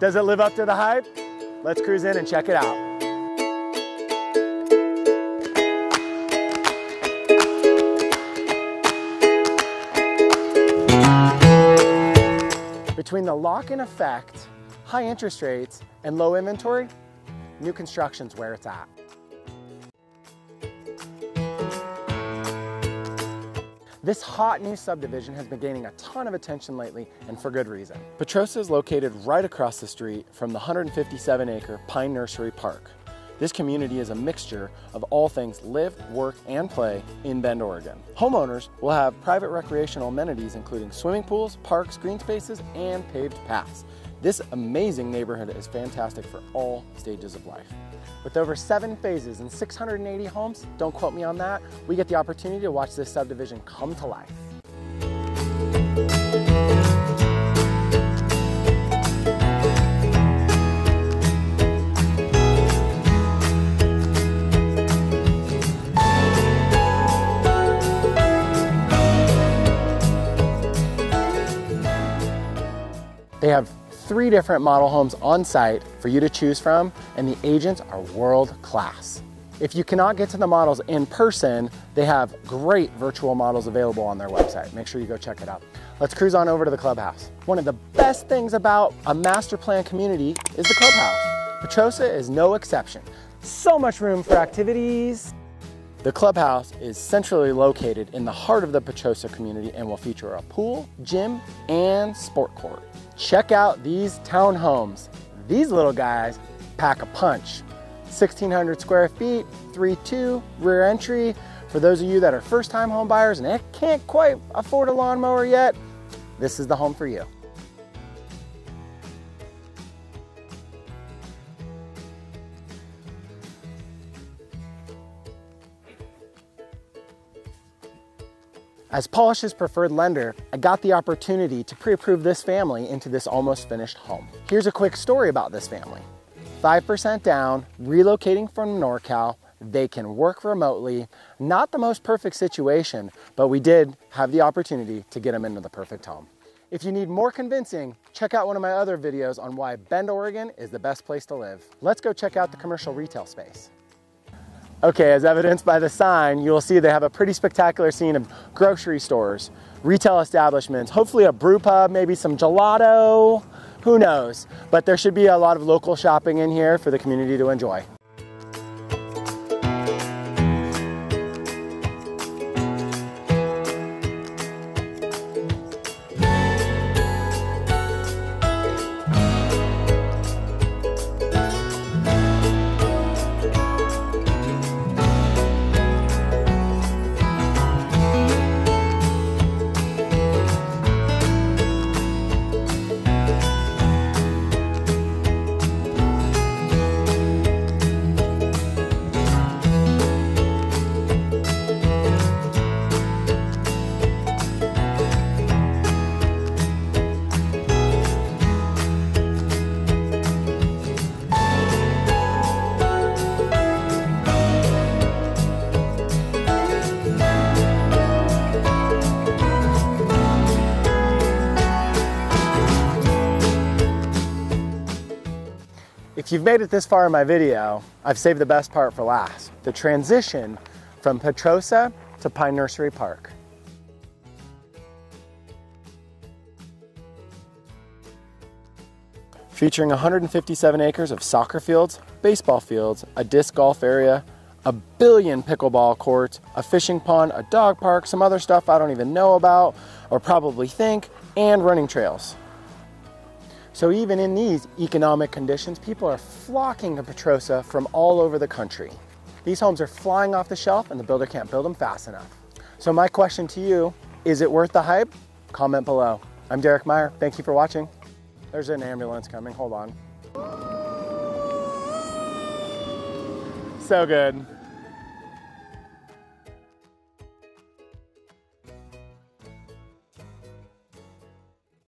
Does it live up to the hype? Let's cruise in and check it out. Between the lock-in effect, high interest rates, and low inventory, new construction's where it's at. This hot new subdivision has been gaining a ton of attention lately, and for good reason. Petrosa is located right across the street from the 157 acre Pine Nursery Park. This community is a mixture of all things live, work, and play in Bend, Oregon. Homeowners will have private recreational amenities including swimming pools, parks, green spaces, and paved paths. This amazing neighborhood is fantastic for all stages of life. With over seven phases and 680 homes, don't quote me on that, we get the opportunity to watch this subdivision come to life. They have three different model homes on site for you to choose from, and the agents are world class. If you cannot get to the models in person, they have great virtual models available on their website. Make sure you go check it out. Let's cruise on over to the clubhouse. One of the best things about a master plan community is the clubhouse. Petrosa is no exception. So much room for activities, the clubhouse is centrally located in the heart of the Petrosa community and will feature a pool, gym, and sport court. Check out these townhomes. These little guys pack a punch. 1,600 square feet, 3-2, rear entry. For those of you that are first-time home buyers and can't quite afford a lawnmower yet, this is the home for you. As Pahlisch's preferred lender, I got the opportunity to pre-approve this family into this almost finished home. Here's a quick story about this family. 5% down, relocating from NorCal, they can work remotely. Not the most perfect situation, but we did have the opportunity to get them into the perfect home. If you need more convincing, check out one of my other videos on why Bend, Oregon is the best place to live. Let's go check out the commercial retail space. Okay, as evidenced by the sign, you'll see they have a pretty spectacular scene of grocery stores, retail establishments, hopefully a brew pub, maybe some gelato, who knows. But there should be a lot of local shopping in here for the community to enjoy. If you've made it this far in my video, I've saved the best part for last, the transition from Petrosa to Pine Nursery Park. Featuring 157 acres of soccer fields, baseball fields, a disc golf area, a billion pickleball courts, a fishing pond, a dog park, some other stuff I don't even know about or probably think, and running trails. So even in these economic conditions, people are flocking to Petrosa from all over the country. These homes are flying off the shelf and the builder can't build them fast enough. So my question to you, is it worth the hype? Comment below. I'm Derek Meyer, thank you for watching. There's an ambulance coming, hold on. So good.